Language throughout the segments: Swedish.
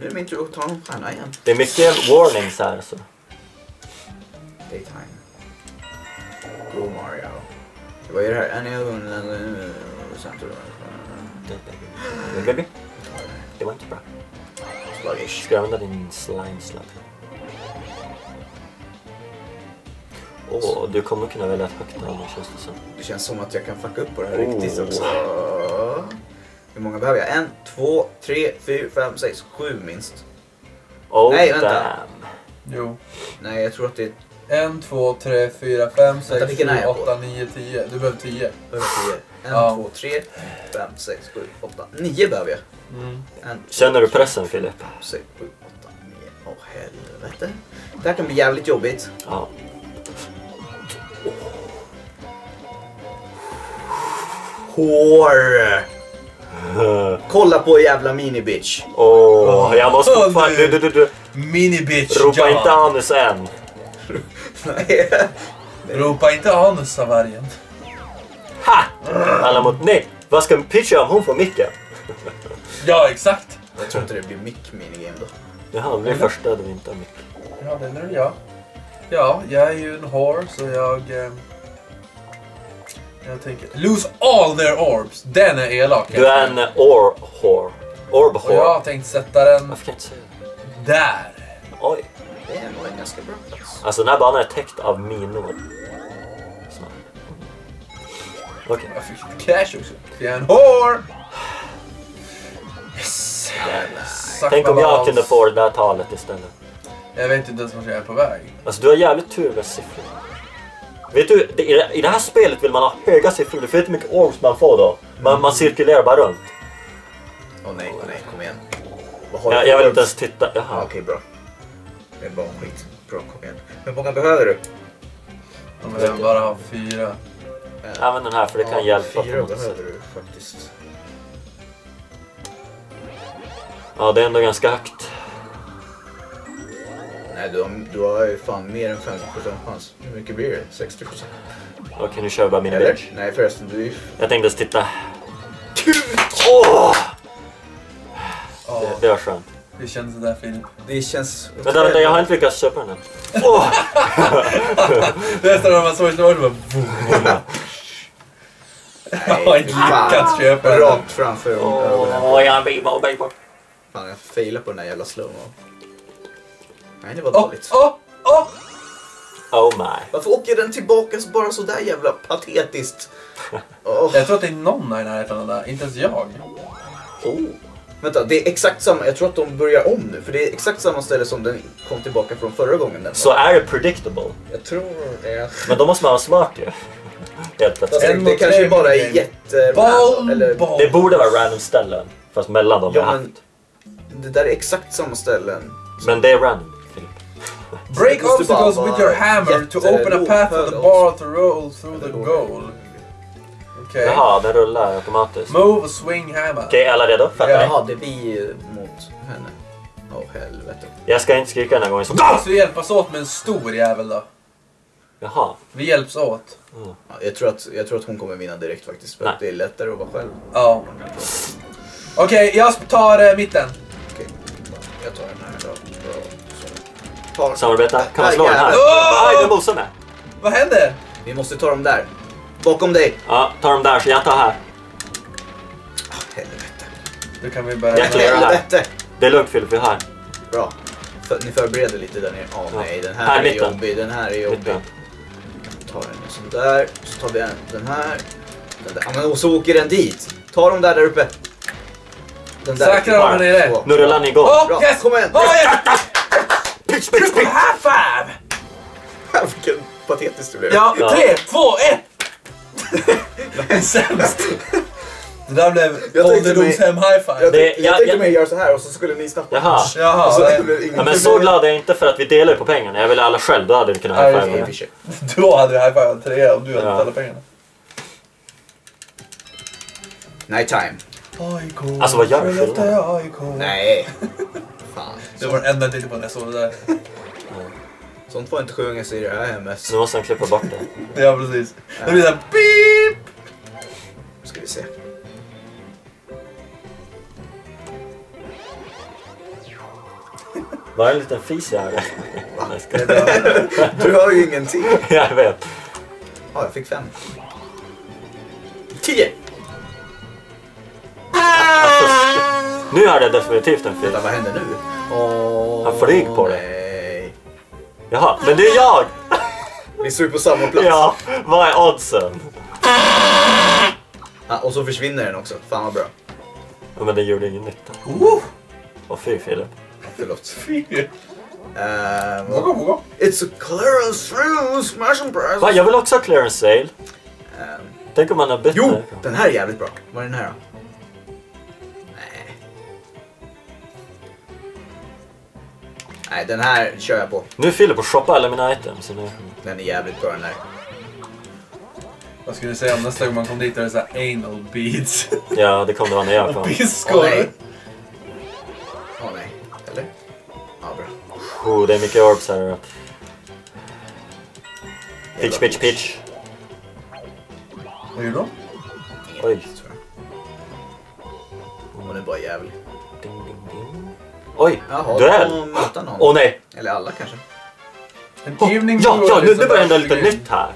Nu är det min tur att ta en stjärna igen. Det är mycket warnings här så. Daytime. Go Mario. Vad är det här? Any other... Baby. Det var inte bra. Sluggish. Ska jag använda din slime slug? Åh, du kommer kunna välja ett högt namn känns det som. Det känns som att jag kan fucka upp på det här Oh. riktigt också. Hur många behöver jag? En, två, tre, fyra, fem, sex, sju minst. Oh Nej, vänta. damn. Jo. Nej, jag tror att det är En, två, tre, fyra, fem, sex, vilken sju, är jag på? åtta, nio, tio. Du behöver tio. över tio. En, Ja. två, tre, fem, sex, sju, åtta, nio behöver jag. Mm. En, två, Känner du pressen Filip? sex, sju, åtta, nio. Åh helvete. Det här kan bli jävligt jobbigt. Ja. Hår! Kolla på jävla mini-bitch. Åh, jag måste fan, du, du. du, du, du. Mini bitch Ropa John. inte anus än. Nej. Ropa inte anus sa vargen. Ha! Alla mot... Nej! Vad ska pitcha om hon får micken? Ja, exakt. Jag tror inte det blir mick minigame då. Jaha, det blir Eller? första då vi inte har mick. Ja, det är jag. Ja, jag är ju en whore så jag... Eh, jag tänker... Lose all their orbs. Den är elak. Du är en or whore. Orb Och jag har tänkt sätta den Varför kan jag inte säga det? där. Oj. Det är nog en ganska bra plats. Alltså den här banan är täckt av minor. Okej. Jag fick cash också. Jag är en whore! Yes! Suck Tänk om jag kunde få det där talet istället. Jag vet inte ens vart jag är på väg. Alltså du har jävligt tur med siffror. Vet du, det, i det- i det här spelet vill man ha höga siffror. Du vet hur mycket orbs man får då? Man, man cirkulerar bara runt. Åh nej, åh nej, kom igen. Vad har du Jag, jag vill inte ens titta. Ja, Jaha. Okej, bra. Det är bara skit. Bra, kom igen. Hur många behöver du? De behöver bara ha fyra. Använd den här för det kan Ja, hjälpa på Fyra något behöver sätt. du faktiskt. Ja, det är ändå ganska högt. Nej, du har, du har ju fan mer än 50% chans. Hur mycket blir det? 60%? Okej, nu kör vi bara min Eller? bitch. Nej förresten, du är. Jag tänkte titta. Åh! Ja, Det, det var skönt. hur känns det där Filip? Det känns... Vänta, vänta, jag har inte lyckats köpa den än. Åh! Det är nästan när man såg var det bara... Jag har inte lyckats köpa den. Rakt framför ögonen. Åh, jag är en bibo, bibo. Fan, jag failade på den där jävla slowmo. Nej, det var Åh, dåligt. åh, åh! Oh my. Varför åker den tillbaka så bara sådär jävla patetiskt? Åh. Jag tror att det är någon här i närheten av där, inte ens jag. Oh. Vänta, det är exakt samma. Jag tror att de börjar om nu. För det är exakt samma ställe som den kom tillbaka från förra gången. Den Så är det predictable. Jag tror det. Men då måste man vara smart ju. Helt plötsligt. det, En det mot kanske bara är jätte... Eller. Det borde vara random ställen. Fast mellan dem Ja, har men haft. det där är exakt samma ställen. Men det är random. Break obstacles with your hammer to open a path for the ball to roll through the goal. Okej. Jaha, den rullar automatiskt. Move, swing, hammer. Okej, är alla redo? Fattar Ja. ni? Jaha, det blir mot henne. Åh helvete. Jag ska inte skrika den här gången. Så... Vi måste hjälpas åt med en stor jävel då. Jaha. Vi hjälps åt. Ja, jag, tror att, jag tror att hon kommer vinna direkt faktiskt. För Nej. att det är lättare att vara själv. Ja. Okej, jag tar eh, mitten. Okej, jag tar den här då. Tar. Samarbeta. Kan man slå den här? Aj, du mosade mig. Vad händer? Vi måste ta dem där. Bakom dig. Ja, ta dem där så jag tar här. Helvete. Då kan vi börja... Jag klarar det här. Helvete. Det är lugnt Filip, vi är här. Bra. För, ni förbereder lite där nere. Åh Ja. nej, den här, Här, är mitten. jobbig. Den här är jobbig. Mitten. tar en sån där, så tar vi en, den här. Den där. Ja, men, och så åker den dit. Ta dem där där uppe. Den Säkra dem här nere. Nu rullar ni igång. Bra, yes! kom igen. Åh, yes! Pitch, pitch, Triple pitch. high five! Vilken patetiskt det blev. Ja, Ja. tre, två, ett! Sämst. Det där blev Jag ålderdomshem high Jag, five. Det- tänkte, jag jag- tänkte jag- mig göra så här och så skulle ni snabbt... Jaha. Jaha, Och så det Ja, men så glad är jag inte för att vi delar på pengarna. Jag vill alla själv, då hade vi kunnat high five Nej. Då hade vi high five tre och du hade Ja. inte alla pengarna. Night time. AIK. Alltså, vad gör du? AIK. Nej. Fan. Det var den enda jag tänkte på när jag såg det där. Sånt får inte sjungas i det här hemmet. Så nu måste han klippa bort det. Ja, precis. Det blir såhär beep! Ska vi se. Var en liten fis jag hörde. Det. Du har ju ingenting. Jag vet. Ja, jag fick fem. Tio! Nu hörde jag definitivt en fis. Vänta, vad händer nu? Åh, Han flyg på dig. Jaha, men det är jag! Vi står ju på samma plats. Ja, vad är oddsen? Ah, och så försvinner den också. Fan vad bra. Ja, men det gjorde ingen nytta. Åh fy Filip. Förlåt. fy. Uh, Våga, våga. It's a clearance sale, smash and prize. Va, jag vill också ha clearance sale. Ehm, Tänk om man har bättre... jo, den här är jävligt bra. Vad är den här då? Nej, den här kör jag på. Nu fyller på shoppa alla mina items. Nu. Den är jävligt bra den här. Vad skulle du säga om nästa gång man kom dit och det är såhär anal beads? Ja, det kommer det vara när jag Och kom. Åh pisskor. nej. Åh nej. Eller? Ja, bra. Oh, det är mycket orbs här. Pitch, pitch, pitch. Vad gjorde de? Inget, Oj. Hon är bara jävlig. Oj, Jaha, duell! någon. Åh nej! Eller alla kanske. En Oh, ja, ja, nu, nu börjar det hända lite nytt här.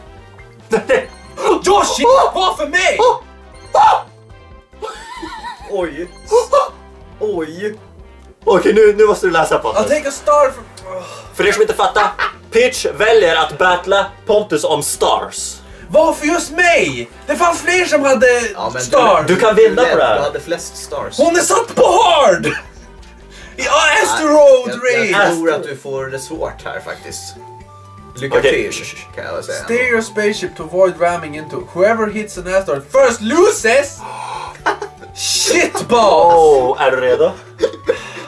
Yoshi! Var för mig! Oj! Oj! Okej, nu, nu måste du läsa I'll Pontus. take a star from... Oh. För er som inte fattar, Pitch väljer att battla Pontus om stars. Varför just mig? Det fanns fler som hade Ja, stars. Du kan vinna på det här. Du hade flest stars. Hon är satt på hard! Ja, Asteroid jag, Raid! jag tror att du får det svårt här faktiskt. Lycka Okej. till kan jag säga. Steer your spaceship to avoid ramming into whoever hits an asteroid first loses! Shitball! Oh, är du redo?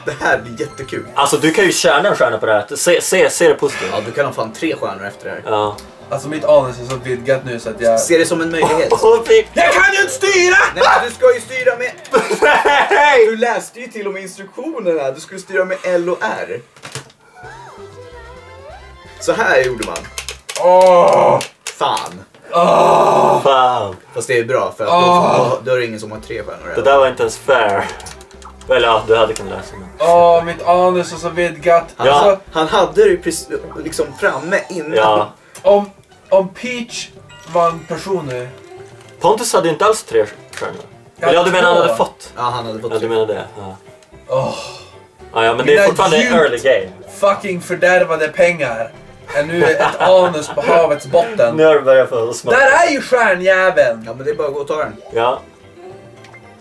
Det här blir jättekul. Alltså du kan ju tjäna en stjärna på det här. Se, se, se det positivt. Ja, du kan ha fan tre stjärnor efter det här. Ja. Alltså mitt anus är så vidgat nu så att jag... Se det som en möjlighet. Åh, fy- Jag kan ju inte styra! Nej, du ska ju styra med... Nej! Du läste ju till och med instruktionerna. Du skulle styra med L och R. Så här gjorde man. Åh! Fan. Åh! Fan, Fast det är bra för att Ah. då, då är det ingen som har tre stjärnor. det eller? där var inte ens fair. Väl ja, du hade kunnat läsa den. Åh, mitt anus är så vidgat. Han, Ja. Alltså, han hade det ju precis liksom framme innan. Ja. om, om Peach var en person nu. Pontus hade inte alls tre stjärnor. Eller ja, du menar han hade fått? Ja, han hade fått Ja, du menar det. Ja. Åh, Ja, ja, men det är Mina fortfarande early game. fucking fördärvade pengar. Är nu ett anus på havets botten. Nu har du börjat få smaka. Där är ju stjärnjäveln! Ja, men det är bara att gå och ta den. Ja.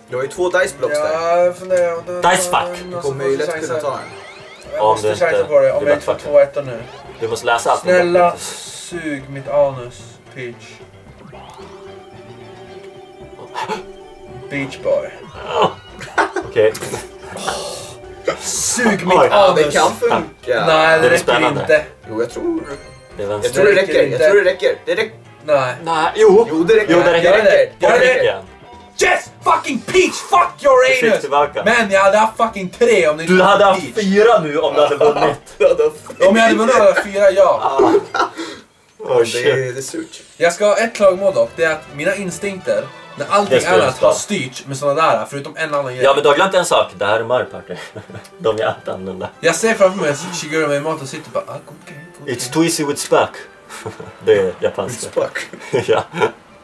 Du har ju två dice blocks där. Ja, funderar... Dice fuck. Du kommer ju lätt kunna ta den. Jag måste chansa på det om jag inte får två ettor nu. Du måste läsa allt. Snälla, sug mitt anus, Peach. Beach boy. Okej. Sug mitt Oj. Ja, det anus! kan funka. Nej, det Det är räcker spännande. inte. Jo, jag tror... Det är Jag tror det Det räcker. räcker Jag inte. tror det räcker. Det räcker. Nej. Nej, jo. Jo, det räcker. Jo, det räcker. Gör det. Gör Gör det. Yes! Fucking Peach! Fuck your fick anus! tillbaka. Men jag hade haft fucking tre om det inte Du hade haft Peach. fyra nu om du hade vunnit. Om jag hade vunnit hade jag fyra ja. Oh, Det är, det är surt. Jag ska ha ett klagomål dock. Det är att mina instinkter, när allting Det spelar annat har styrts med såna där, förutom en annan grej. Ja, men du har glömt en sak. Det här är Mario Party. De är alltid annorlunda. Jag ser framför mig Shigeru Miyamoto och sitter och bara ah, okej, okej. It's too easy with Spack. Det är japanska. Fuck. ja.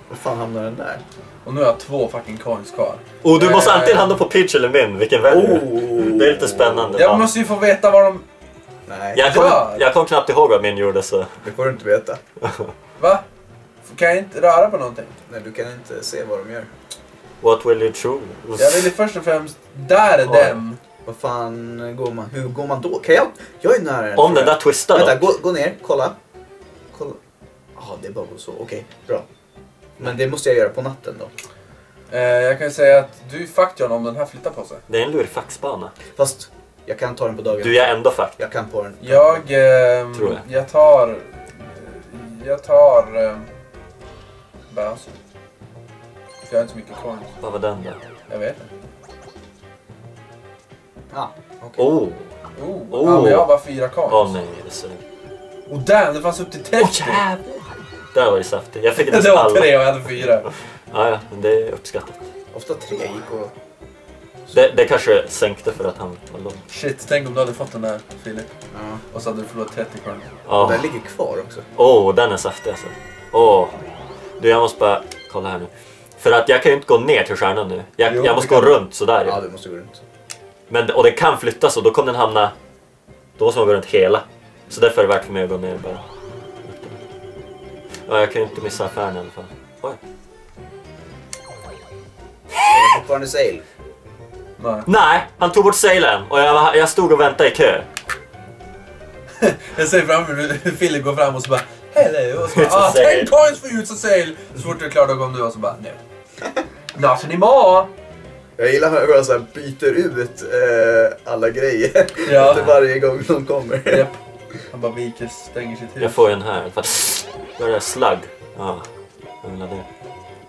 Var fan hamnar den där? Och nu har jag två fucking coins kvar. Och du måste Eh. antingen hamna på Pitch eller min. Vilken väljer du? Oh. Det är lite spännande. Jag Ja. måste ju få veta vad de... Nej, Jag kom, Ja. jag kom knappt ihåg vad min gjorde så... det får du inte veta. Va? Kan jag inte röra på någonting? Nej, du kan inte se vad de gör. What will you choose? Jag vill ju först och främst... Där är Oj. den! Vad fan går man? Hur går man då? Kan jag? Jag är nära den. Om den där twistar Vänta, då. gå, gå ner. Kolla. Kolla. Ja, det är bara att gå så. Okej, bra. Men det måste jag göra på natten då. Eh, jag kan säga att du är fucked John om den här flyttar på sig. Det är en lurifaxbana. Fast jag kan ta den på dagen. Du är ändå fucked. Jag kan på den. Jag... ehm, Tror jag. jag tar... Jag tar... Um, Bowser. För jag har inte så mycket coins. Vad var den då? Jag vet inte. Ja, okej. Oh! Oh, Oh. Ja, men jag har bara fyra coins. Åh nej, det ser... Och damn, det fanns upp till 30! Där var det saftigt. Jag fick inte det var alla. tre och jag hade fyra. Ja, ja, men det är uppskattat. Ofta tre gick och Det, det kanske sänkte för att han var lång. Shit, tänk om du hade fått den där Filip. Ja. Och så hade du förlorat 30 kronor. Ja. Den ligger kvar också. Åh, den är saftig alltså. Åh. Du, jag måste bara kolla här nu. För att jag kan ju inte gå ner till stjärnan nu. Jag, Jo, jag måste det gå kan runt sådär Ja, ja. du måste gå runt. Men, och den kan flyttas och då kommer den hamna... Då måste man gå runt hela. Så därför är det värt för mig att gå ner bara. Ja, jag kan ju inte missa affären i alla fall. Oj. Det fortfarande sale. Nej. Nej, han tog bort sailen och jag, jag stod och väntade i kö. Jag ser framför mig hur Filip går fram och så bara Hello! Och så bara, ah, sale. 10 coins for you, a sale! Så fort du är klar då kommer du och så bara no. Not anymore! Jag gillar hur jag så här byter ut eh, alla grejer Ja. efter varje gång de kommer. Japp. Han bara viker, stänger sitt hus. Jag får en här i alla fall. Vad är det? Slug? Ja, jag vill ha det.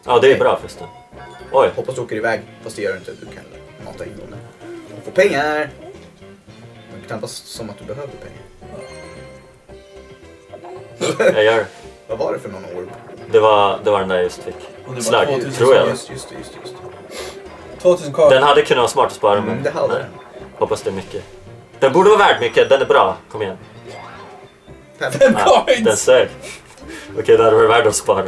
Ja, det är bra förresten. Oj, Hoppas du åker iväg, fast det gör du inte. Du kan mata in dem. Du får pengar! Men det knappast som att du behöver pengar. jag gör det. Vad var det för någon orb? Det var, det var den där jag just fick. Och det var Slug, 2000 tror jag. Just, just det, just. Just det. 2000 kvar. Den hade kunnat vara smart att spara men Mm, det hade nej. den. Hoppas det är mycket. Den borde vara värd mycket, den är bra. Kom igen. Fem. Fem Ja, den coins! sög. Okej, det hade varit värd att spara.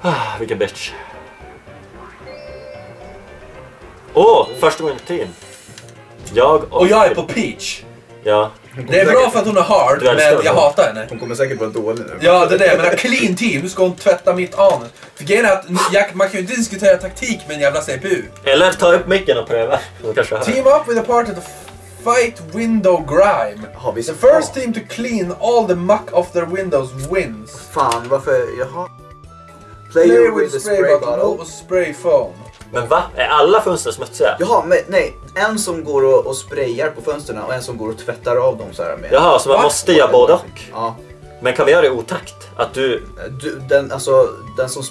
Ah, vilken bitch. Åh, första gången i team. Jag och... Och jag är på Peach. Ja. Det är bra för att hon är hard, men jag hatar henne. Hon kommer säkert vara dålig nu. Ja, det är det. Jag menar, clean team. Nu ska hon tvätta mitt anus. För grejen är att jag, man kan ju inte diskutera taktik med en jävla CPU. Eller ta upp micken och pröva. Team up with a party to fight window grime. Har vi The first team to clean all the muck off their windows wins. Fan, varför? Jaha. Player Player with with the spray spray bottle bottle. och spray foam. Men va? Är alla fönster smutsiga? Jaha, men nej. En som går och, och sprayar på fönstren och en som går och tvättar av dem så här med. Jaha, så man Va? måste göra både och. Ja. Men kan vi göra det i otakt? Att du... Du, den, alltså, den som...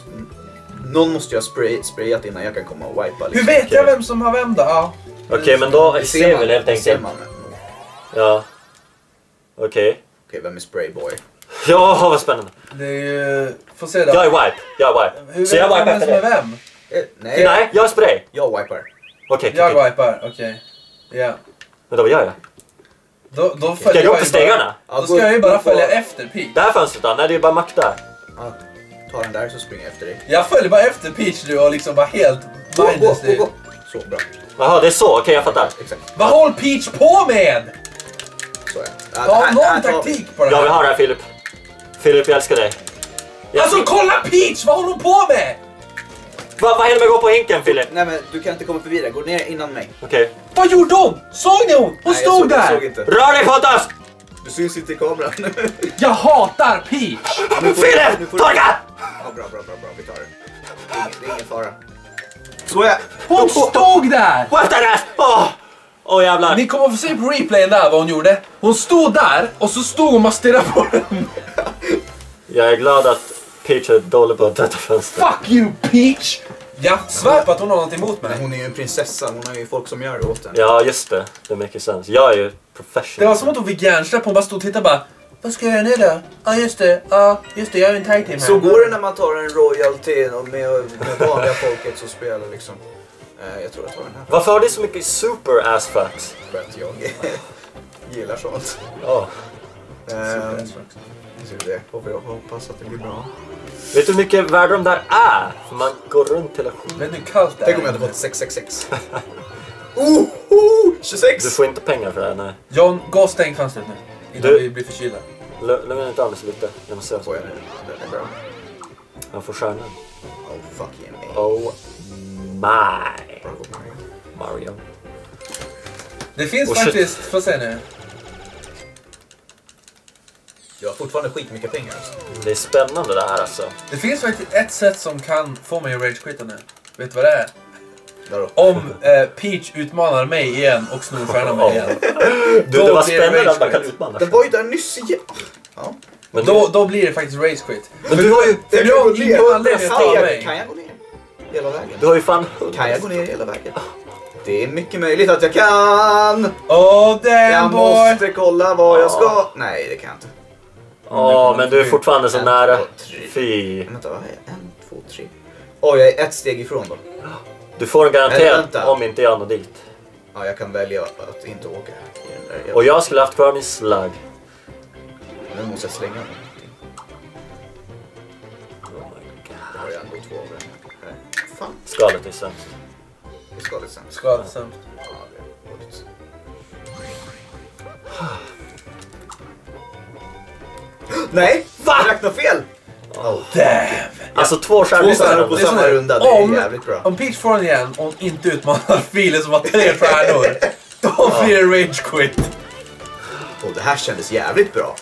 Någon måste ju ha spray, sprayat innan jag kan komma och wipa. Hur vet jag vem som har vem då? Ja. Okej, men då Det ser vi väl helt det ser enkelt. man. Ja. Okej. Okej, vem är sprayboy? Ja, vad spännande. Det är ju... Får se då. Jag är wipe. Jag är wipe. Hur Så vet jag jag wipar vem efter som är dig. vem? Eh, nej, Nej, jag spray. jag wipar. Okej, okej. Jag okej. wipar, okej. Ja. Vänta, vad gör jag? Då, då Ska följer jag gå upp för stegarna? Bara, då ska jag ju bara följa efter Peach. Det här fönstret då? Nej, det är bara mack där. Ja, ta den där så springer jag efter dig. Jag följer bara efter Peach nu och liksom bara helt Gå, gå, gå, gå. Så, bra. Jaha, det är så. Okej, jag fattar. Exakt. Vad håller Peach på med? Så. Ja, Ta här- någon här taktik på det Jag vill här. ha det här Filip. Filip, jag älskar dig. Jag... Alltså kolla Peach! Vad håller hon på med? Va, vad händer med att gå på hinken Filip? Nej men du kan inte komma förbi där. Gå ner innan mig. Okej. Vad gjorde hon? Såg ni hon? Hon Nej, jag stod såg, där! Jag såg inte. Rör dig Pontus! Du syns inte i kameran. Jag hatar Peach! Du- Torka! Ja, bra, bra, bra, bra. Vi tar det. Det är ingen, det är ingen fara. Såja! Hon stod där! What the rest? Åh! Åh jävlar. Ni kommer att få se på replayen där vad hon gjorde. Hon stod där och så stod hon och stirrade på den. Jag är glad att Peach är dålig på att fönster. Fuck you Peach! Jag svär på att hon har något emot Men mig. hon är ju en prinsessa. Hon har ju folk som gör det åt henne. Ja, just det. Det makes sense. Jag är ju professional. Det var som att hon fick hjärnsläpp. Hon bara stod och tittade bara. Vad ska jag göra nu då? Ja just det, ja just det, jag är en tag team här. Så går det när man tar en royalty och med, med vanliga folket så spelar liksom. Eh, jag tror jag tar den här Varför har du så mycket super ass facts? för att jag gillar sånt. Ja. Ehm, vi ska se. Hoppas jag hoppas att det blir bra. Vet du hur mycket värde de där är? För man går runt hela skiten. Vet du hur kallt det är? Tänk om jag hade fått 666. oh, oh, 26! Du får inte pengar för det här, nej. John, gå och stäng fönstret nu. Innan Du- vi blir förkylda. Lugna lugna inte Anders lite. Jag måste är bra. Han får stjärnan. Oh fuck yeah me. Oh my Mario. Det finns shit. faktiskt, får se nu. Jag har fortfarande skitmycket pengar. Det är spännande det här alltså. Det finns faktiskt ett sätt som kan få mig att ragequitta nu. Vet du vad det är? Vadå? Om eh, Peach utmanar mig igen och snor stjärnan mig igen. Du, det var det spännande att man kan utmana Den var ju där nyss igen. Ja. Men Då, då blir det faktiskt ragequit. Men du har ju, För Jag jag jag, mig. kan jag gå ner hela vägen? du har ju fan Kan jag gå ner hela vägen? Det är mycket möjligt att jag kan! Oh Jag damn boy! måste kolla var jag ska. Nej, det kan jag inte. Ja, men du är fortfarande så En, nära. två, tre. Fy. Vänta, vad är jag? En, två, tre. Oj, jag är ett steg ifrån då. Du får en vänta. om inte jag når dit. Ja, jag kan välja att inte åka den där. Och jag skulle haft kvar min slagg. Nu måste jag slänga någonting. Oh my god. Jag har ju ändå två av den. Fan, Skalet är sämst. det är skadesämst. Skadesämst. Ja, det är. Nej! Va? Jag räknade fel! Oh. Damn! Alltså två stjärnor på samma runda, det är om- jävligt bra. Om Peach får den igen och inte utmanar filen som har tre stjärnor, då blir det rage quit. Och det här kändes jävligt bra.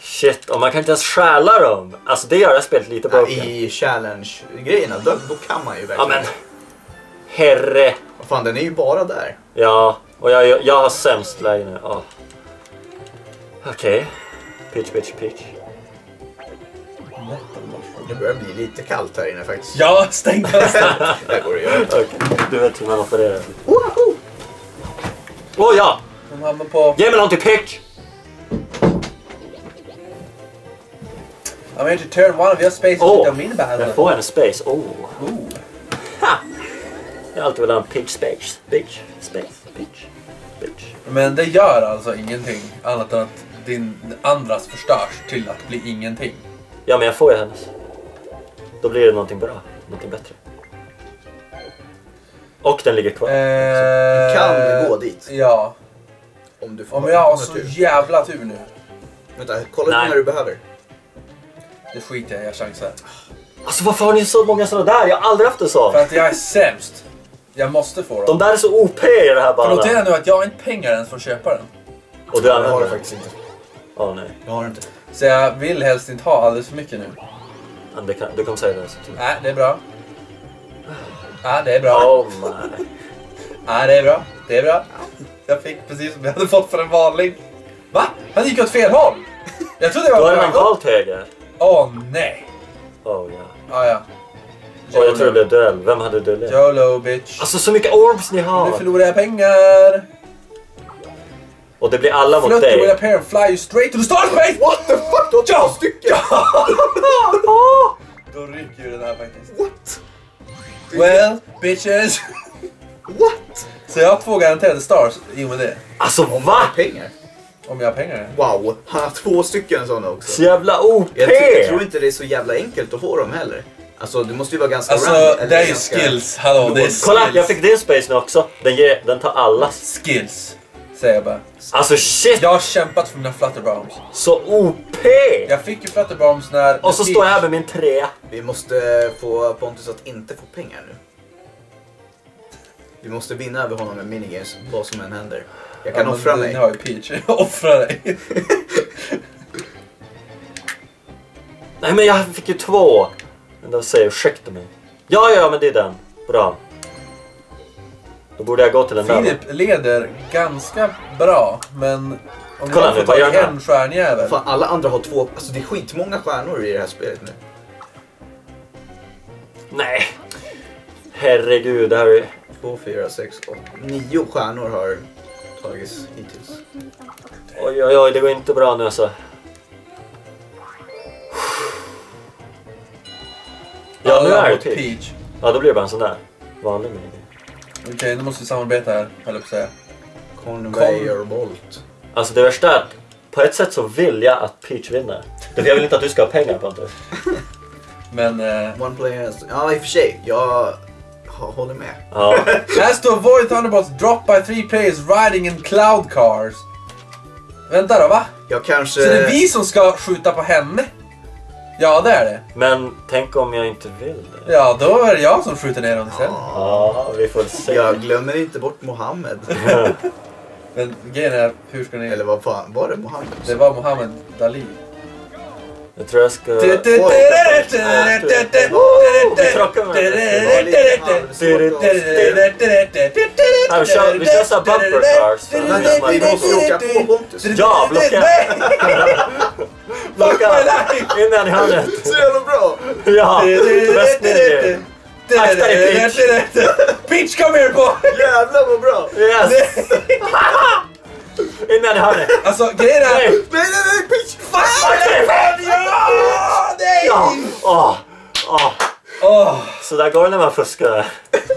Shit, och man kan inte ens stjäla dem. Alltså det gör det här spelet lite broken. I challenge-grejerna, då, då kan man ju Ja verkligen. men. Herre. Vad fan, den är ju bara där. Ja, och jag, jag, jag har sämst läge nu. Oh. Okej. Pitch, pitch, pitch. Det börjar bli lite kallt här inne faktiskt. Ja, stäng fönstret. Där går det ju. Okej, du vet hur man opererar. Åh oh, ja! De hamnar på... Ge mig någonting pitch! I'm here to turn one of your spaces Åh, into a mini battle. Jag får en space. Oh. Ooh. Ha! Jag har alltid velat ha en pitch space. Pitch, space, pitch, pitch. Men det gör alltså ingenting annat än att din andras förstörs till att bli ingenting. Ja, men jag får ju hennes. Då blir det någonting bra. Någonting bättre. Och den ligger kvar. Eh, kan gå dit. Ja. Om du får Om jag har så tur. jävla tur nu. Vänta, kolla Nej. när du behöver. Det skiter jag i, jag chansar. Alltså varför har ni så många sådana där? Jag har aldrig haft en sån. För att jag är sämst. Jag måste få De dem. där är så OP i det här För notera nu att jag har inte pengar ens för att köpa den. Och du använder den? faktiskt inte. Åh nej. Jag har inte. Så jag vill helst inte ha alldeles för mycket nu. Ja, det kan, du kommer säga det. Nej, det är bra. Ja, det är bra. Oh my. Ja, det är bra. Det är bra. Jag fick precis som jag hade fått för en vanlig. Va? Han gick åt fel håll! Jag trodde jag Då var har på han valt höger. Åh nej! Oh ja. Ah, ja. Och jag tror det blev duell. Vem hade duell? YOLO bitch. Alltså så mycket orbs ni Nu har! förlorar jag pengar. Och det blir alla mot Flutter with a dig. pair and fly you straight to the star space! What the fuck? Du har två Ja! stycken! Då ryker ju den här faktiskt. What? Well, bitches. What? Så jag har två garanterade stars i och med det. Alltså Om va? pengar? Om jag har pengar. Wow, han har två stycken sådana också. Så jävla OP! Jag, tror- jag tror inte det är så jävla enkelt att få dem heller. Alltså det måste ju vara ganska Alltså, random, eller det är ju ganska- skills. Hallå, det är skills. Kolla, jag fick din space nu också. Den, ger, den tar allas. Skills. Säger jag bara. Alltså shit! Jag har kämpat för mina flutterbombs. Så OP! Jag fick ju flutterbombs när... Och så står jag här med min trea. Vi måste få Pontus att inte få pengar nu. Vi måste vinna över honom med minigames, vad som än händer. Jag kan Ja, offra Ni mig. har ju Peach. Offra dig. Nej men jag fick ju två. Men då säger ursäkta mig. Ja, ja, men det är den. Bra. Då borde jag gå till den där. Filip leder ganska bra, men... Om Kolla jag nu, får vad gör en stjärnjävel. Fan, alla andra har två, alltså det är skitmånga stjärnor i det här spelet nu. Nej. Herregud, det här är... Två, fyra, sex, åtta, nio stjärnor har tagits hittills. Oj, oj, oj, det går inte bra nu alltså. Ja, nu Alla är det mot Peach. Ja, då blir det bara en sån där. Vanlig minigame. Okej, nu måste vi samarbeta här, höll jag på att säga. Conveyor Bolt. Alltså det värsta är att på ett sätt så vill jag att Peach vinner. För jag vill inte att du ska ha pengar Pontus. Men... Uh, One player has... Ja, i och för sig. Jag håller med. Ja. has to avoid Thunderbolts drop by three players riding in cloud cars. Vänta då, va? Jag kanske... Så det är vi som ska skjuta på henne? Ja, det är det. Men tänk om jag inte vill det? Ja, då är det jag som skjuter ner dem istället. Ja, vi får se. Jag glömmer inte bort Mohammed. Men grejen är, hur ska ni... Eller vad fan, var det Mohammed? Det var Mohammed Dali. Jag tror jag ska... Vi kör, såhär bumper cars. Vi måste åka på Pontus. Ja, blocka! Fuck my life! In den i hörnet! Så jävla bra! Ja! Bäst minigame! Akta dig, Peach. Peach kom here boy! Jävlar vad bra! Yes! In den i hörnet! Alltså grejen är... Nej! Nej, nej, Peach! Fan! Ja! Nej! Ja! Åh! Åh! Åh. Så där går det när man fuskar.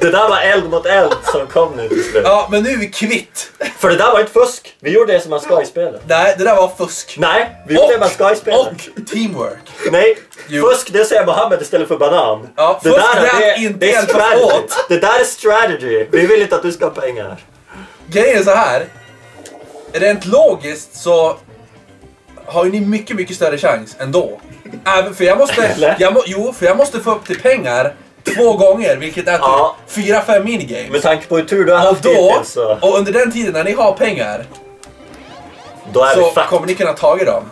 Det där var eld mot eld som kom nu till slut. Ja, men nu är vi kvitt. För det där var inte fusk. Vi gjorde det som man ska i spelet. Nej, det där var fusk. Nej, vi gjorde det man ska i spelet. och teamwork. Nej, Jo. fusk det säger Mohammed istället för banan. Ja, det fusk där det inte det är strategy. åt. Det där är strategy. Vi vill inte att du ska ha pengar. Grejen är så här. Rent logiskt så har ju ni mycket, mycket större chans ändå. Även för jag måste, jag må, jo, för jag måste få upp till pengar två gånger, vilket är typ fyra, fem minigames. Med tanke på hur tur du har och haft då, hittills så och under den tiden när ni har pengar, då är så kommer ni kunna ta dem.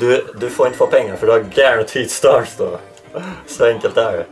Du, du får inte få pengar för du har guaranteed stars då. Så enkelt är det.